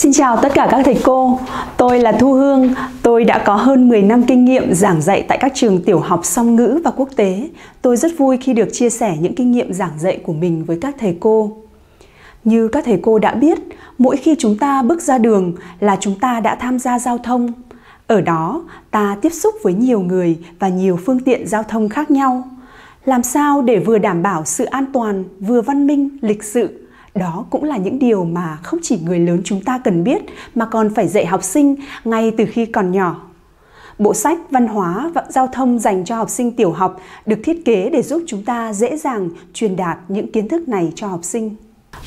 Xin chào tất cả các thầy cô, tôi là Thu Hương, tôi đã có hơn 10 năm kinh nghiệm giảng dạy tại các trường tiểu học song ngữ và quốc tế. Tôi rất vui khi được chia sẻ những kinh nghiệm giảng dạy của mình với các thầy cô. Như các thầy cô đã biết, mỗi khi chúng ta bước ra đường là chúng ta đã tham gia giao thông. Ở đó, ta tiếp xúc với nhiều người và nhiều phương tiện giao thông khác nhau. Làm sao để vừa đảm bảo sự an toàn, vừa văn minh, lịch sự đó cũng là những điều mà không chỉ người lớn chúng ta cần biết, mà còn phải dạy học sinh ngay từ khi còn nhỏ. Bộ sách văn hóa và giao thông dành cho học sinh tiểu học được thiết kế để giúp chúng ta dễ dàng truyền đạt những kiến thức này cho học sinh.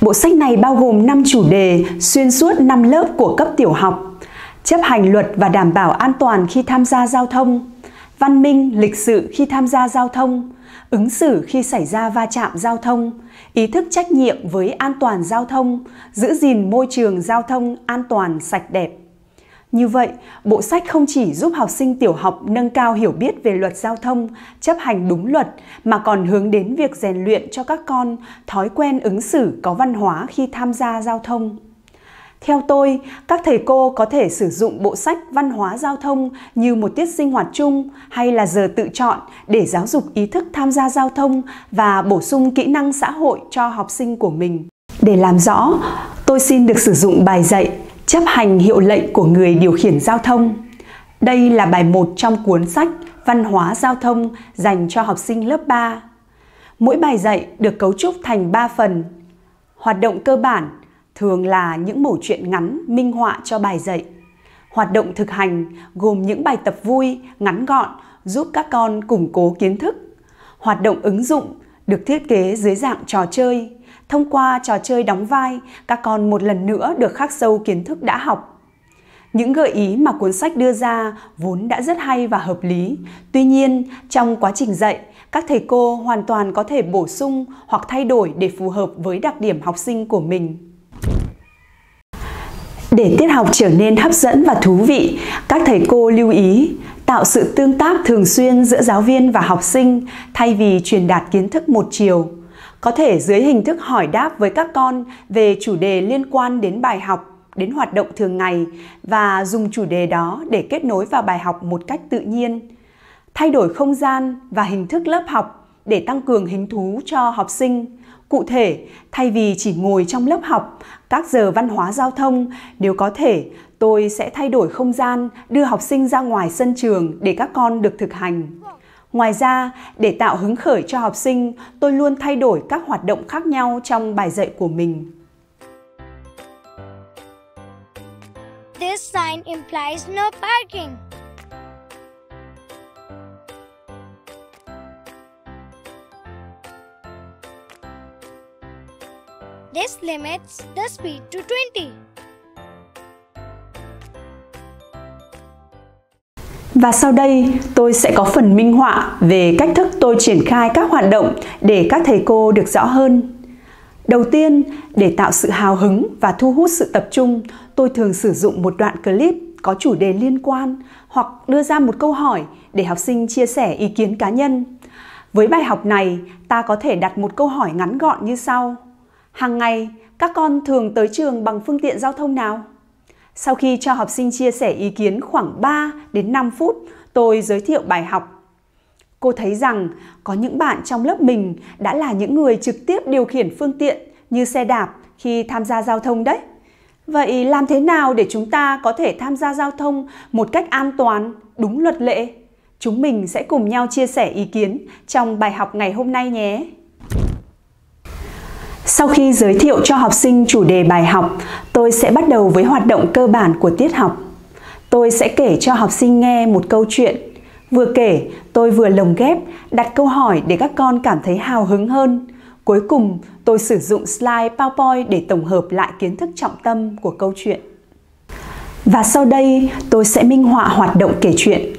Bộ sách này bao gồm 5 chủ đề xuyên suốt 5 lớp của cấp tiểu học, chấp hành luật và đảm bảo an toàn khi tham gia giao thông văn minh lịch sự khi tham gia giao thông ứng xử khi xảy ra va chạm giao thông ý thức trách nhiệm với an toàn giao thông giữ gìn môi trường giao thông an toàn sạch đẹp như vậy, bộ sách không chỉ giúp học sinh tiểu học nâng cao hiểu biết về luật giao thông, chấp hành đúng luật mà còn hướng đến việc rèn luyện cho các con thói quen ứng xử có văn hóa khi tham gia giao thông. Theo tôi, các thầy cô có thể sử dụng bộ sách văn hóa giao thông như một tiết sinh hoạt chung hay là giờ tự chọn để giáo dục ý thức tham gia giao thông và bổ sung kỹ năng xã hội cho học sinh của mình. Để làm rõ, tôi xin được sử dụng bài dạy chấp hành hiệu lệnh của người điều khiển giao thông. Đây là bài 1 trong cuốn sách Văn hóa giao thông dành cho học sinh lớp 3. Mỗi bài dạy được cấu trúc thành 3 phần. Hoạt động cơ bản thường là những mẩu chuyện ngắn minh họa cho bài dạy. Hoạt động thực hành gồm những bài tập vui, ngắn gọn giúp các con củng cố kiến thức. Hoạt động ứng dụng được thiết kế dưới dạng trò chơi. Thông qua trò chơi đóng vai, các con một lần nữa được khắc sâu kiến thức đã học. Những gợi ý mà cuốn sách đưa ra vốn đã rất hay và hợp lý. Tuy nhiên, trong quá trình dạy, các thầy cô hoàn toàn có thể bổ sung hoặc thay đổi để phù hợp với đặc điểm học sinh của mình. Để tiết học trở nên hấp dẫn và thú vị, các thầy cô lưu ý tạo sự tương tác thường xuyên giữa giáo viên và học sinh thay vì truyền đạt kiến thức một chiều. Có thể dưới hình thức hỏi đáp với các con về chủ đề liên quan đến bài học, đến hoạt động thường ngày và dùng chủ đề đó để kết nối vào bài học một cách tự nhiên. Thay đổi không gian và hình thức lớp học để tăng cường hứng thú cho học sinh Cụ thể, thay vì chỉ ngồi trong lớp học, các giờ văn hóa giao thông, nếu có thể, tôi sẽ thay đổi không gian, đưa học sinh ra ngoài sân trường để các con được thực hành. Ngoài ra, để tạo hứng khởi cho học sinh, tôi luôn thay đổi các hoạt động khác nhau trong bài dạy của mình. This sign implies no parking. This limits the speed to 20. Và sau đây tôi sẽ có phần minh họa về cách thức tôi triển khai các hoạt động để các thầy cô được rõ hơn. Đầu tiên, để tạo sự hào hứng và thu hút sự tập trung, tôi thường sử dụng một đoạn clip có chủ đề liên quan hoặc đưa ra một câu hỏi để học sinh chia sẻ ý kiến cá nhân. Với bài học này, ta có thể đặt một câu hỏi ngắn gọn như sau. Hàng ngày, các con thường tới trường bằng phương tiện giao thông nào? Sau khi cho học sinh chia sẻ ý kiến khoảng 3 đến 5 phút, tôi giới thiệu bài học. Cô thấy rằng có những bạn trong lớp mình đã là những người trực tiếp điều khiển phương tiện như xe đạp khi tham gia giao thông đấy. Vậy làm thế nào để chúng ta có thể tham gia giao thông một cách an toàn, đúng luật lệ? Chúng mình sẽ cùng nhau chia sẻ ý kiến trong bài học ngày hôm nay nhé. Sau khi giới thiệu cho học sinh chủ đề bài học, tôi sẽ bắt đầu với hoạt động cơ bản của tiết học. Tôi sẽ kể cho học sinh nghe một câu chuyện. Vừa kể, tôi vừa lồng ghép, đặt câu hỏi để các con cảm thấy hào hứng hơn. Cuối cùng, tôi sử dụng slide PowerPoint để tổng hợp lại kiến thức trọng tâm của câu chuyện. Và sau đây, tôi sẽ minh họa hoạt động kể chuyện.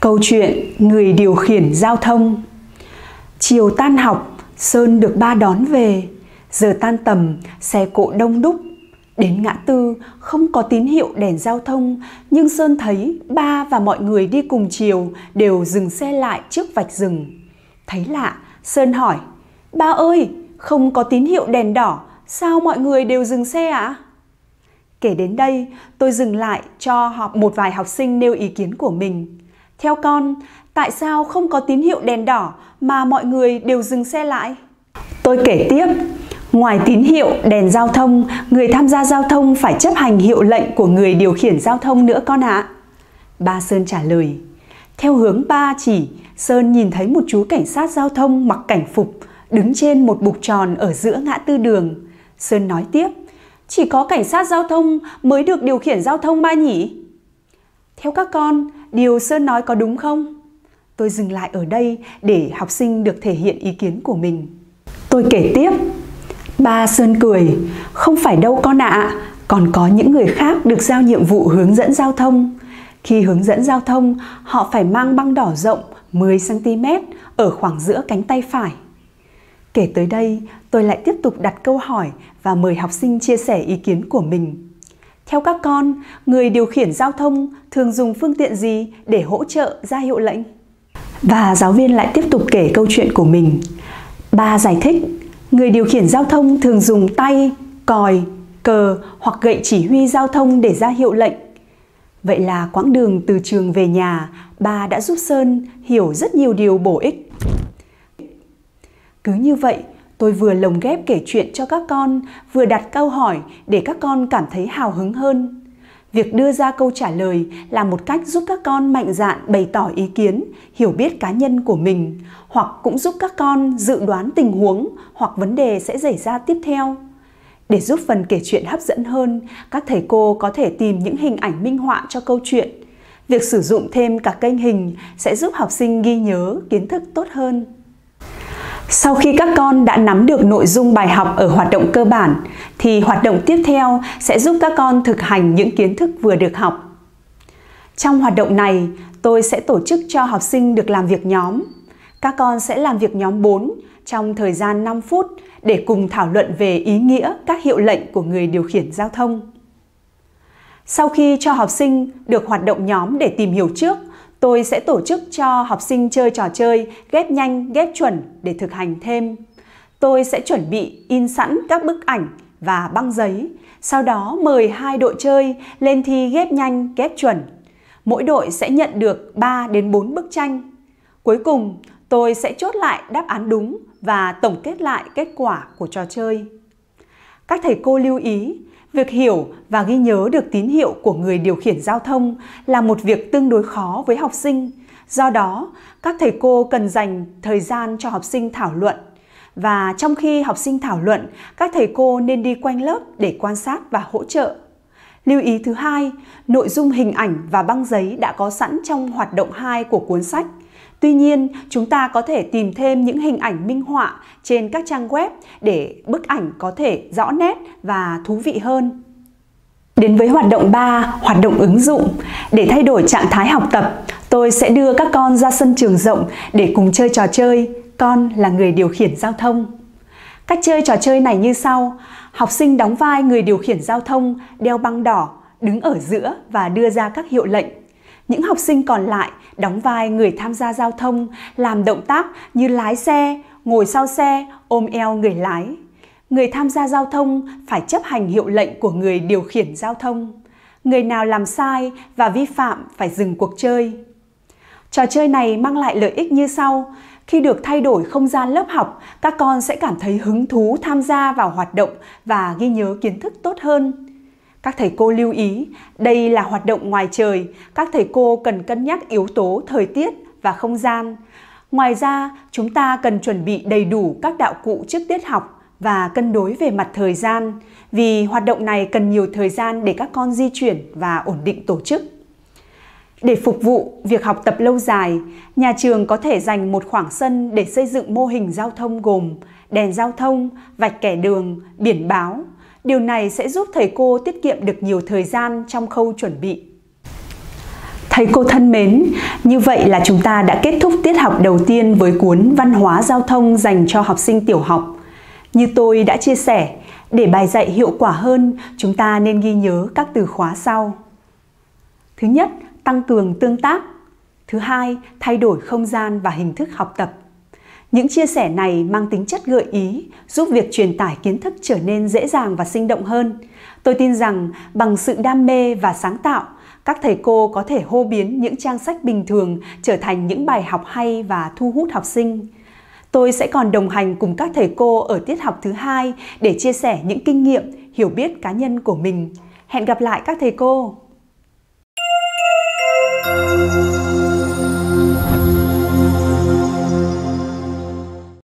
Câu chuyện Người điều khiển giao thông Chiều tan học, Sơn được ba đón về Giờ tan tầm, xe cộ đông đúc. Đến ngã tư, không có tín hiệu đèn giao thông, nhưng Sơn thấy ba và mọi người đi cùng chiều đều dừng xe lại trước vạch rừng. Thấy lạ, Sơn hỏi, ba ơi, không có tín hiệu đèn đỏ, sao mọi người đều dừng xe ạ? À? Kể đến đây, tôi dừng lại cho học một vài học sinh nêu ý kiến của mình. Theo con, tại sao không có tín hiệu đèn đỏ mà mọi người đều dừng xe lại? Tôi kể tiếp, ngoài tín hiệu đèn giao thông, người tham gia giao thông phải chấp hành hiệu lệnh của người điều khiển giao thông nữa con ạ. À. Ba Sơn trả lời. Theo hướng ba chỉ, Sơn nhìn thấy một chú cảnh sát giao thông mặc cảnh phục, đứng trên một bục tròn ở giữa ngã tư đường. Sơn nói tiếp, chỉ có cảnh sát giao thông mới được điều khiển giao thông ba nhỉ? Theo các con, điều Sơn nói có đúng không? Tôi dừng lại ở đây để học sinh được thể hiện ý kiến của mình. Tôi kể tiếp. Ba Sơn cười, không phải đâu con ạ, à, còn có những người khác được giao nhiệm vụ hướng dẫn giao thông. Khi hướng dẫn giao thông, họ phải mang băng đỏ rộng 10cm ở khoảng giữa cánh tay phải. Kể tới đây, tôi lại tiếp tục đặt câu hỏi và mời học sinh chia sẻ ý kiến của mình. Theo các con, người điều khiển giao thông thường dùng phương tiện gì để hỗ trợ ra hiệu lệnh? Và giáo viên lại tiếp tục kể câu chuyện của mình. Ba giải thích, người điều khiển giao thông thường dùng tay, còi, cờ hoặc gậy chỉ huy giao thông để ra hiệu lệnh. Vậy là quãng đường từ trường về nhà, bà đã giúp Sơn hiểu rất nhiều điều bổ ích. Cứ như vậy, tôi vừa lồng ghép kể chuyện cho các con, vừa đặt câu hỏi để các con cảm thấy hào hứng hơn. Việc đưa ra câu trả lời là một cách giúp các con mạnh dạn bày tỏ ý kiến, hiểu biết cá nhân của mình, hoặc cũng giúp các con dự đoán tình huống hoặc vấn đề sẽ xảy ra tiếp theo. Để giúp phần kể chuyện hấp dẫn hơn, các thầy cô có thể tìm những hình ảnh minh họa cho câu chuyện. Việc sử dụng thêm cả kênh hình sẽ giúp học sinh ghi nhớ kiến thức tốt hơn. Sau khi các con đã nắm được nội dung bài học ở hoạt động cơ bản thì hoạt động tiếp theo sẽ giúp các con thực hành những kiến thức vừa được học. Trong hoạt động này, tôi sẽ tổ chức cho học sinh được làm việc nhóm. Các con sẽ làm việc nhóm 4 trong thời gian 5 phút để cùng thảo luận về ý nghĩa các hiệu lệnh của người điều khiển giao thông. Sau khi cho học sinh được hoạt động nhóm để tìm hiểu trước, tôi sẽ tổ chức cho học sinh chơi trò chơi ghép nhanh, ghép chuẩn để thực hành thêm. Tôi sẽ chuẩn bị in sẵn các bức ảnh và băng giấy, sau đó mời hai đội chơi lên thi ghép nhanh, ghép chuẩn. Mỗi đội sẽ nhận được 3 đến 4 bức tranh. Cuối cùng, tôi sẽ chốt lại đáp án đúng và tổng kết lại kết quả của trò chơi. Các thầy cô lưu ý, việc hiểu và ghi nhớ được tín hiệu của người điều khiển giao thông là một việc tương đối khó với học sinh. Do đó, các thầy cô cần dành thời gian cho học sinh thảo luận và trong khi học sinh thảo luận, các thầy cô nên đi quanh lớp để quan sát và hỗ trợ. Lưu ý thứ hai, nội dung hình ảnh và băng giấy đã có sẵn trong hoạt động 2 của cuốn sách – Tuy nhiên, chúng ta có thể tìm thêm những hình ảnh minh họa trên các trang web để bức ảnh có thể rõ nét và thú vị hơn. Đến với hoạt động 3, hoạt động ứng dụng. Để thay đổi trạng thái học tập, tôi sẽ đưa các con ra sân trường rộng để cùng chơi trò chơi. Con là người điều khiển giao thông. Cách chơi trò chơi này như sau. Học sinh đóng vai người điều khiển giao thông, đeo băng đỏ, đứng ở giữa và đưa ra các hiệu lệnh. Những học sinh còn lại đóng vai người tham gia giao thông, làm động tác như lái xe, ngồi sau xe, ôm eo người lái. Người tham gia giao thông phải chấp hành hiệu lệnh của người điều khiển giao thông. Người nào làm sai và vi phạm phải dừng cuộc chơi. Trò chơi này mang lại lợi ích như sau. Khi được thay đổi không gian lớp học, các con sẽ cảm thấy hứng thú tham gia vào hoạt động và ghi nhớ kiến thức tốt hơn. Các thầy cô lưu ý, đây là hoạt động ngoài trời, các thầy cô cần cân nhắc yếu tố thời tiết và không gian. Ngoài ra, chúng ta cần chuẩn bị đầy đủ các đạo cụ trước tiết học và cân đối về mặt thời gian, vì hoạt động này cần nhiều thời gian để các con di chuyển và ổn định tổ chức. Để phục vụ việc học tập lâu dài, nhà trường có thể dành một khoảng sân để xây dựng mô hình giao thông gồm đèn giao thông, vạch kẻ đường, biển báo, Điều này sẽ giúp thầy cô tiết kiệm được nhiều thời gian trong khâu chuẩn bị. Thầy cô thân mến, như vậy là chúng ta đã kết thúc tiết học đầu tiên với cuốn Văn hóa giao thông dành cho học sinh tiểu học. Như tôi đã chia sẻ, để bài dạy hiệu quả hơn, chúng ta nên ghi nhớ các từ khóa sau. Thứ nhất, tăng cường tương tác. Thứ hai, thay đổi không gian và hình thức học tập. Những chia sẻ này mang tính chất gợi ý, giúp việc truyền tải kiến thức trở nên dễ dàng và sinh động hơn. Tôi tin rằng bằng sự đam mê và sáng tạo, các thầy cô có thể hô biến những trang sách bình thường trở thành những bài học hay và thu hút học sinh. Tôi sẽ còn đồng hành cùng các thầy cô ở tiết học thứ hai để chia sẻ những kinh nghiệm, hiểu biết cá nhân của mình. Hẹn gặp lại các thầy cô! Oh.